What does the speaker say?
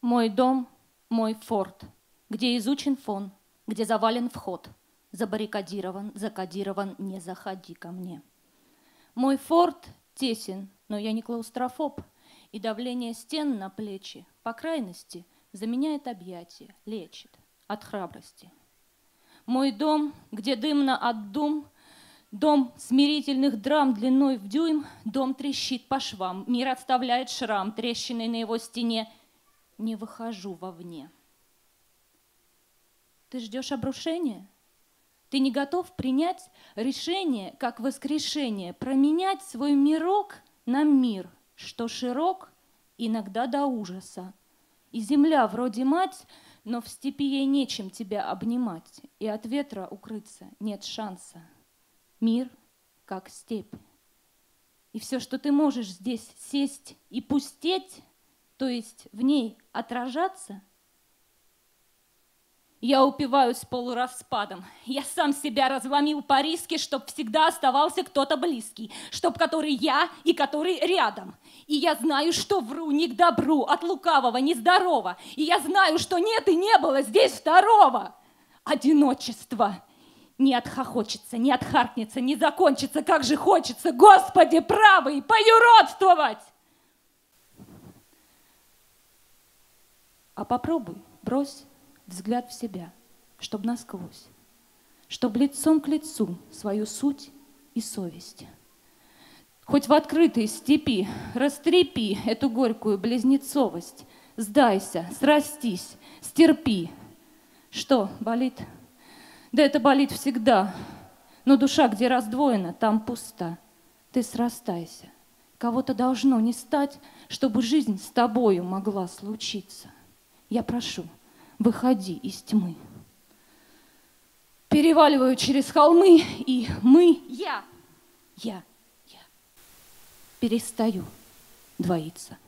Мой дом, мой форт, где изучен фон, где завален вход, забаррикадирован, закодирован, не заходи ко мне. Мой форт тесен, но я не клаустрофоб, и давление стен на плечи, по крайности, заменяет объятия, лечит от храбрости. Мой дом, где дымно от дум, дом смирительных драм длиной в дюйм, дом трещит по швам, мир отставляет шрам, трещины на его стене. Не выхожу вовне. Ты ждешь обрушения? Ты не готов принять решение, как воскрешение, променять свой мирок на мир, что широк иногда до ужаса. И земля вроде мать, но в степи ей нечем тебя обнимать, и от ветра укрыться нет шанса. Мир, как степь. И все, что ты можешь здесь сесть и пустеть, то есть в ней отражаться – я упиваюсь полураспадом. Я сам себя разломил по-риски, чтоб всегда оставался кто-то близкий, чтоб который я и который рядом. И я знаю, что вру не к добру, от лукавого, нездорово. И я знаю, что нет и не было здесь второго. Одиночество не отхохочется, не отхаркнется, не закончится, как же хочется, Господи, правый, поюродствовать! А попробуй, брось взгляд в себя, чтоб насквозь, чтоб лицом к лицу свою суть и совесть. Хоть в открытой степи растрепи эту горькую близнецовость, сдайся, срастись, стерпи. Что, болит? Да это болит всегда, но душа, где раздвоена, там пуста. Ты срастайся. Кого-то должно не стать, чтобы жизнь с тобою могла случиться. Я прошу – выходи из тьмы. Переваливаю через холмы, и мы, я, я, я, перестаю двоиться.